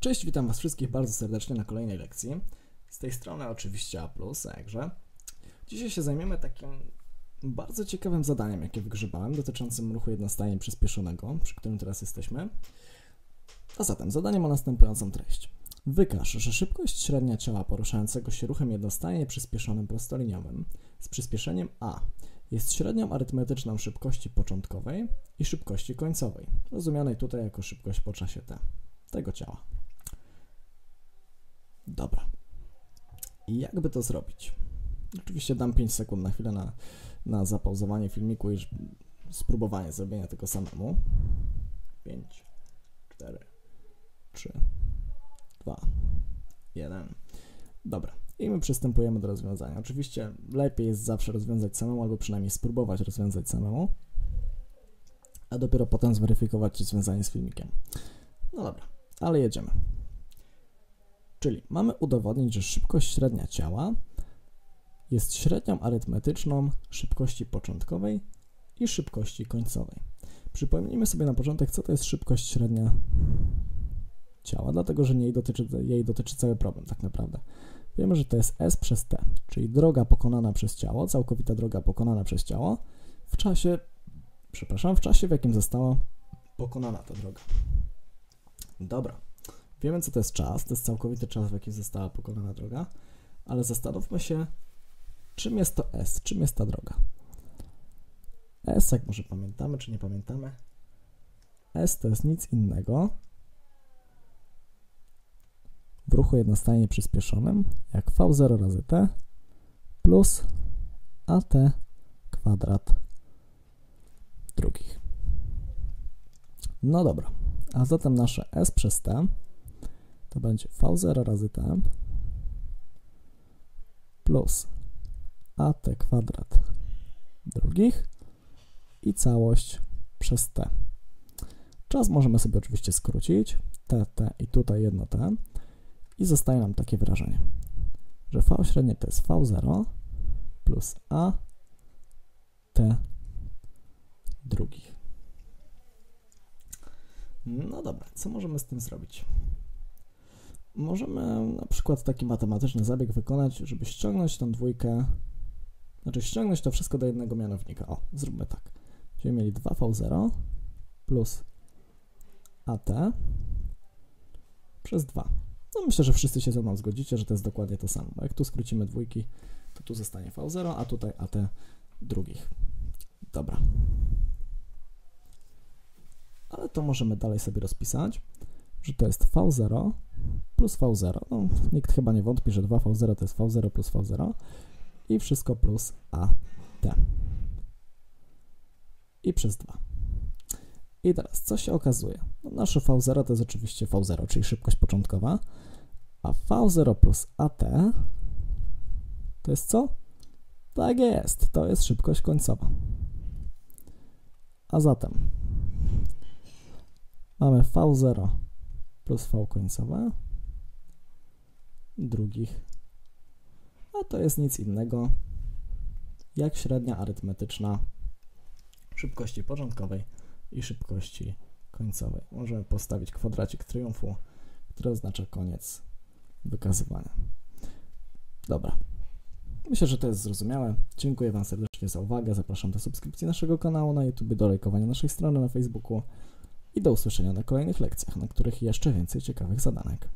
Cześć, witam Was wszystkich bardzo serdecznie na kolejnej lekcji. Z tej strony oczywiście A+, jakże. Dzisiaj się zajmiemy takim bardzo ciekawym zadaniem, jakie wygrzebałem, dotyczącym ruchu jednostajnie przyspieszonego, przy którym teraz jesteśmy. A zatem zadanie ma następującą treść. Wykaż, że szybkość średnia ciała poruszającego się ruchem jednostajnie przyspieszonym prostoliniowym z przyspieszeniem a jest średnią arytmetyczną szybkości początkowej i szybkości końcowej, rozumianej tutaj jako szybkość po czasie t tego ciała. Dobra. I jakby to zrobić? Oczywiście dam 5 sekund na chwilę na, na zapauzowanie filmiku i spróbowanie zrobienia tego samemu. 5, 4, 3, 2, 1. Dobra. I my przystępujemy do rozwiązania. Oczywiście lepiej jest zawsze rozwiązać samemu, albo przynajmniej spróbować rozwiązać samemu, a dopiero potem zweryfikować rozwiązanie z filmikiem. No dobra, ale jedziemy. Czyli mamy udowodnić, że szybkość średnia ciała jest średnią arytmetyczną szybkości początkowej i szybkości końcowej. Przypomnijmy sobie na początek, co to jest szybkość średnia ciała, dlatego że jej dotyczy, jej dotyczy cały problem tak naprawdę. Wiemy, że to jest S przez T, czyli droga pokonana przez ciało, całkowita droga pokonana przez ciało w czasie, przepraszam, w czasie, w jakim została pokonana ta droga. Dobra. Wiemy, co to jest czas, to jest całkowity czas, w jakim została pokonana droga, ale zastanówmy się, czym jest to S, czym jest ta droga. S, jak może pamiętamy, czy nie pamiętamy, S to jest nic innego w ruchu jednostajnie przyspieszonym, jak V0 razy T plus AT kwadrat drugich. No dobra, a zatem nasze S przez T to będzie V0 razy T plus AT kwadrat drugich i całość przez T. Czas możemy sobie oczywiście skrócić, T, T i tutaj jedno T i zostaje nam takie wyrażenie, że V średnie to jest V0 plus A T drugich. No dobra, co możemy z tym zrobić? możemy na przykład taki matematyczny zabieg wykonać, żeby ściągnąć tą dwójkę, znaczy ściągnąć to wszystko do jednego mianownika. O, zróbmy tak. Będziemy mieli 2v0 plus at przez 2. No myślę, że wszyscy się ze mną zgodzicie, że to jest dokładnie to samo, jak tu skrócimy dwójki, to tu zostanie v0, a tutaj at drugich. Dobra. Ale to możemy dalej sobie rozpisać, że to jest v0 plus V0. No, nikt chyba nie wątpi, że 2V0 to jest V0 plus V0 i wszystko plus AT. I przez 2. I teraz, co się okazuje? Nasze V0 to jest oczywiście V0, czyli szybkość początkowa, a V0 plus AT to jest co? Tak jest, to jest szybkość końcowa. A zatem mamy V0 plus V końcowe drugich. A to jest nic innego jak średnia arytmetyczna szybkości początkowej i szybkości Możemy postawić kwadracik triumfu, który oznacza koniec wykazywania. Dobra. Myślę, że to jest zrozumiałe. Dziękuję Wam serdecznie za uwagę. Zapraszam do subskrypcji naszego kanału na YouTube, do lajkowania naszej strony na Facebooku i do usłyszenia na kolejnych lekcjach, na których jeszcze więcej ciekawych zadanek.